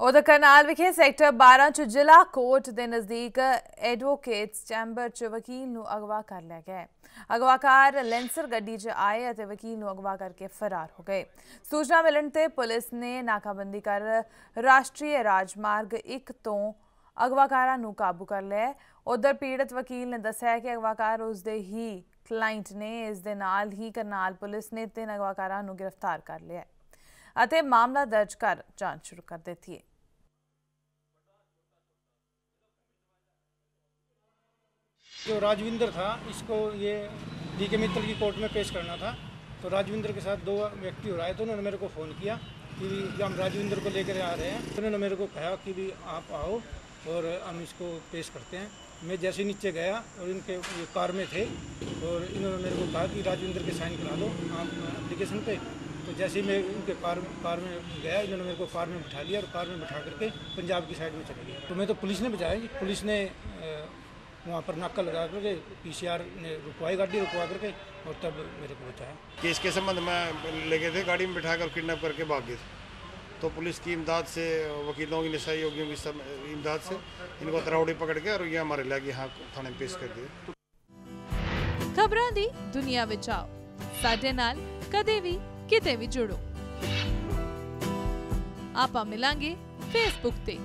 ਉਧਰ ਕਰਨਾਲ ਵਿਖੇ ਸੈਕਟਰ 12 ਚ ਜ਼ਿਲ੍ਹਾ ਕੋਰਟ ਦੇ ਨਜ਼ਦੀਕ ਐਡਵੋਕੇਟਸ ਚੈਂਬਰ ਚ ਵਕੀਲ ਨੂੰ ਅਗਵਾ ਕਰ ਲਿਆ ਗਿਆ ਅਗਵਾਕਾਰ ਲੈਂਸਰ ਗੱਡੀ 'ਚ ਆਏ ਅਤੇ ਵਕੀਲ ਨੂੰ ਅਗਵਾ ਕਰਕੇ ਫਰਾਰ ਹੋ ਗਏ। ਸੂਚਨਾ ਮਿਲਣ ਤੇ ਪੁਲਿਸ ਨੇ ਨਾਕਾਬੰਦੀ ਕਰ ਰਾਸ਼ਟਰੀ ਰਾਜਮਾਰਗ 1 ਤੋਂ ਅਗਵਾਕਾਰਾਂ ਨੂੰ ਕਾਬੂ ਕਰ ਲਿਆ ਉਧਰ ਪੀੜਤ ਵਕੀਲ ਨੇ ਦੱਸਿਆ ਕਿ ਅਗਵਾਕਾਰ ਉਸਦੇ ਹੀ ਕਲਾਇੰਟ ਨੇ। ਇਸ ਦੇ ਨਾਲ ਹੀ ਕਰਨਾਲ ਪੁਲਿਸ ਨੇ ਤਿੰਨ ਅਗਵਾਕਾਰਾਂ ਨੂੰ ਗ੍ਰਿਫਤਾਰ ਕਰ ਲਿਆ ਅਤੇ ਮਾਮਲਾ ਦਰਜ ਕਰ ਜਾਂਚ ਸ਼ੁਰੂ ਕਰ ਦਿੱਤੀ ਹੈ जो राजविंदर था इसको ये डी के मित्तल की कोर्ट में पेश करना था तो राजविंदर के साथ दो व्यक्ति हो रहे थे उन्होंने मेरे को फ़ोन किया कि भी हम राजविंदर को लेकर आ रहे हैं तो उन्होंने मेरे को कहा कि भी आप आओ और हम इसको पेश करते हैं मैं जैसे नीचे गया और इनके ये कार में थे और इन्होंने मेरे को कहा कि राजविंदर के साइन करा दो आप एप्लीकेशन पे तो जैसे ही मैं उनके कार कार में गया इन्होंने मेरे को कार में बिठा लिया और कार में बिठा करके पंजाब की साइड में चले गया। तो मैं तो पुलिस ने बचाया जी। पुलिस ने वहाँ पर नाका लगा करके पीसीआर ने रुकवाई गाड़ी रुकवा करके और तब मेरे को बचाया। केस के संबंध में ले गए थे गाड़ी में बिठा कर किडनेप करके भाग गए तो पुलिस की इमदाद से वकीलों की नशा योगियों की सब इमदाद से इनको तरावड़ी पकड़ के और ये हमारे लागे यहाँ थाने पेश कर दिए। खबर दी दुनिया बचाओ साढ़े नाल कदे भी ਵੀ ਕਿਤੇ ਵੀ ਜੁੜੋ ਆਪਾਂ ਮਿਲਾਂਗੇ ਫੇਸਬੁੱਕ ਤੇ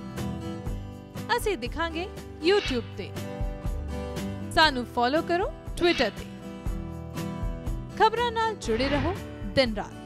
ਅਸੀਂ ਦਿਖਾਂਗੇ YouTube ਤੇ ਸਾਨੂੰ ਫੋਲੋ ਕਰੋ Twitter ਤੇ ਖਬਰਾਂ ਨਾਲ ਜੁੜੇ ਰਹੋ ਦਿਨ ਰਾਤ